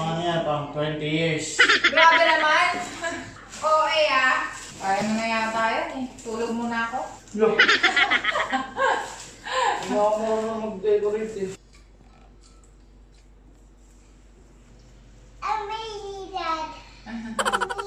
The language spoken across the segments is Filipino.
Mga niya, pang 20 years. Grabe naman. Oo, eh ah. Kaya mo na yata yan eh. Tulog muna ako. Look! Hindi ako marunong mag-decorate eh. Amazing, Dad.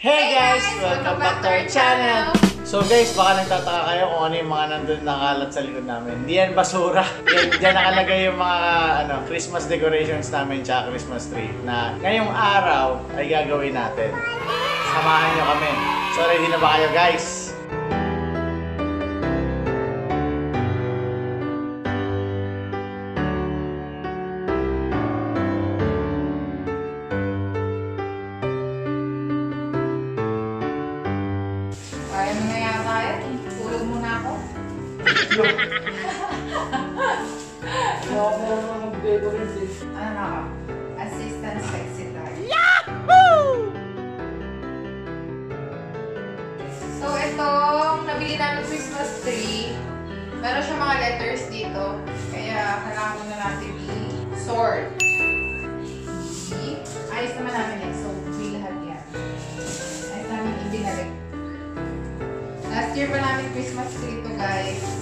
Hey guys! Welcome back to our channel! So guys, baka nagtataka kayo kung ano yung mga nandun nakalat sa likod namin. Hindi yan basura. Yan, dyan nakalagay yung mga ano, Christmas decorations namin tsaka Christmas tree na ngayong araw ay gagawin natin. Samahan nyo kami. So ready na ba kayo guys? Hindi ako marunong mag-decorate eh. Ano na ako? Assistant secretary. So, itong nabili namin Christmas tree, meron siya mga letters dito. Kaya, kailangan muna natin i-sort. Ayos naman namin eh. So, B lahat yan. Ayos namin ibinalik. Last year pa namin Christmas tree to guys.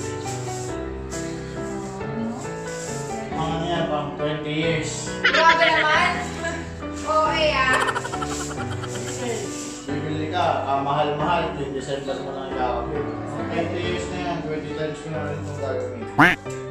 20 years. Grabe naman! Oo, eh ah. Bibili ka, ah, mahal-mahal, 20 December mo lang ikakabit. 20 years na yan, 20 times ko na rin itong gagawin.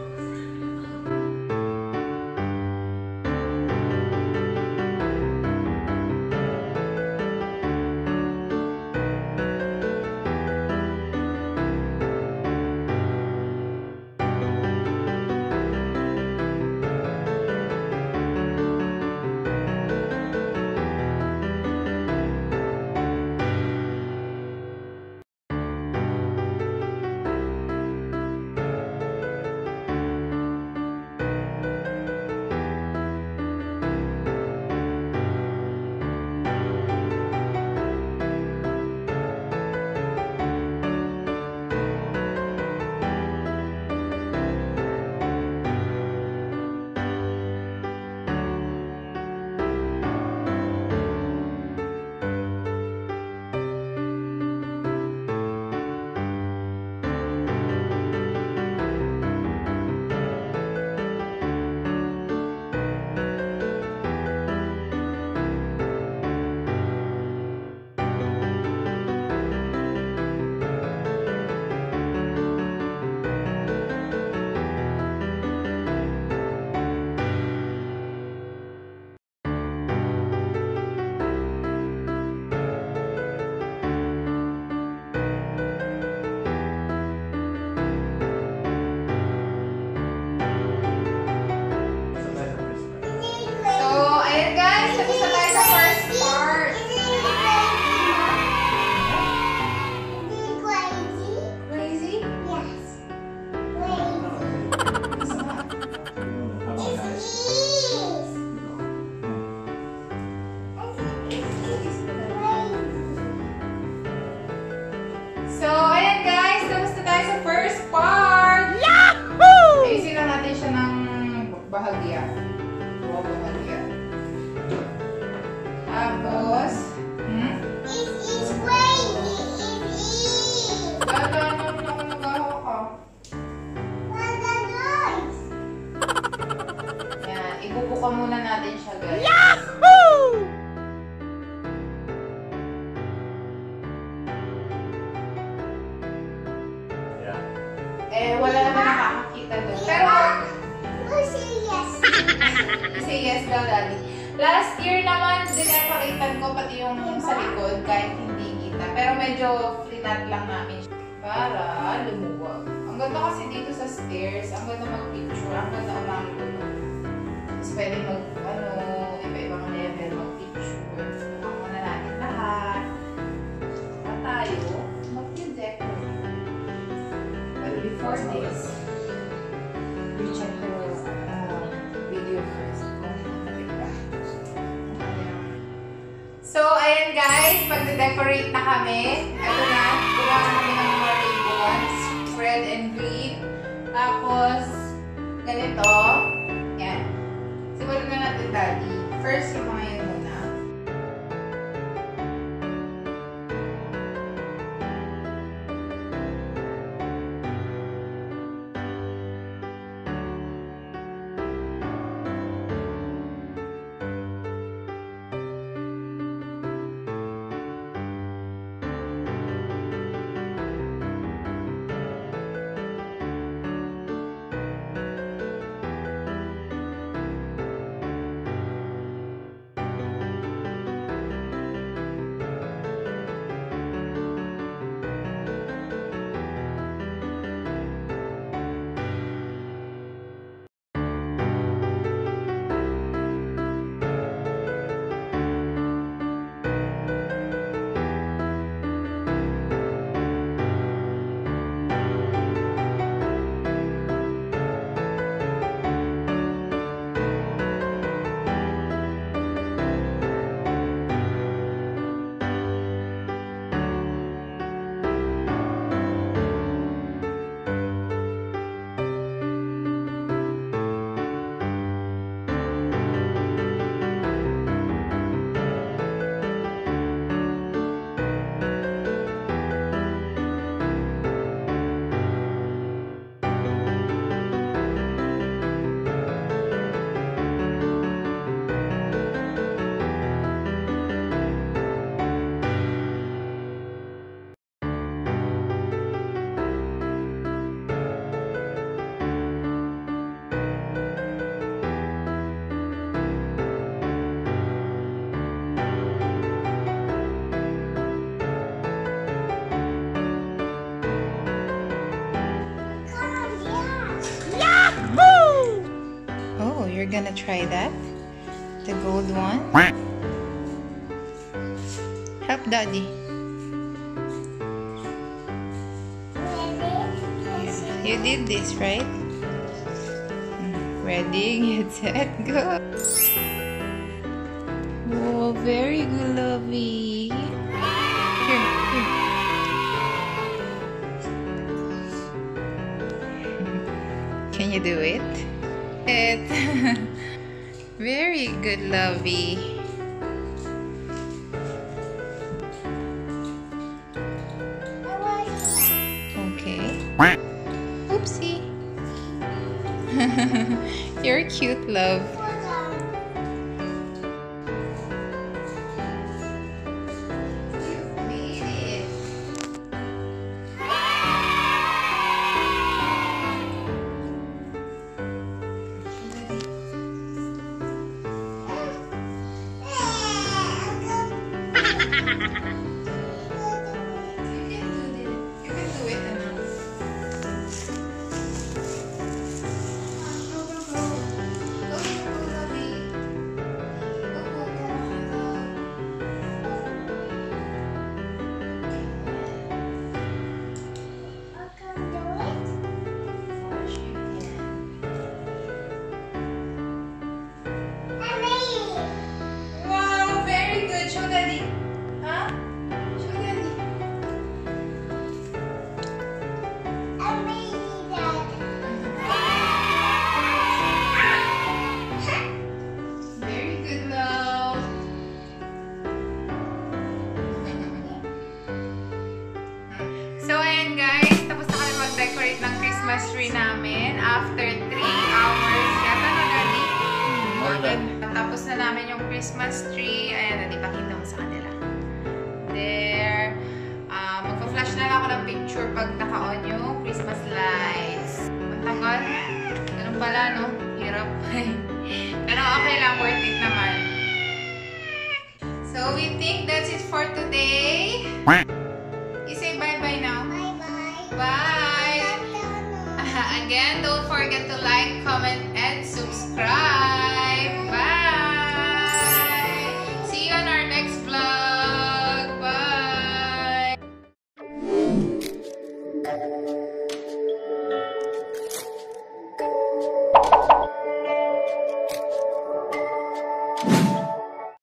Wala naman nakakakita doon. Pero, say yes daw, Daddy. Last year naman, dinekoratean ko pati yung sa likod kahit hindi kita. Pero medyo flinat lang namin siya para lumuwag. Ang ganda kasi dito sa stairs, ang ganda mag-picture, ang ganda umangkot. Tapos pwede mag, ano, iba-ibang level mag-picture. Guys, pagde-decorate na kami. Ito na, gawa na kami ng mga ribbons, red and green. Tapos, ganito. Yan. Simulan na natin, Daddy. First, yung mga yan you're gonna try that? The gold one? Help daddy. Yeah, You did this, right? Mm, Ready, get set, go. Oh, very good, lovey. Here, here. Can you do it? It. Very good, lovey. Okay. Oopsie. You're cute, love. Tree namin after 3 hours. Yata na, Daddy? More than. Tapos na namin yung Christmas tree. Ayan, mo sa kanila. There. Ah, magpa-flash na lang ako ng picture pag naka-on yung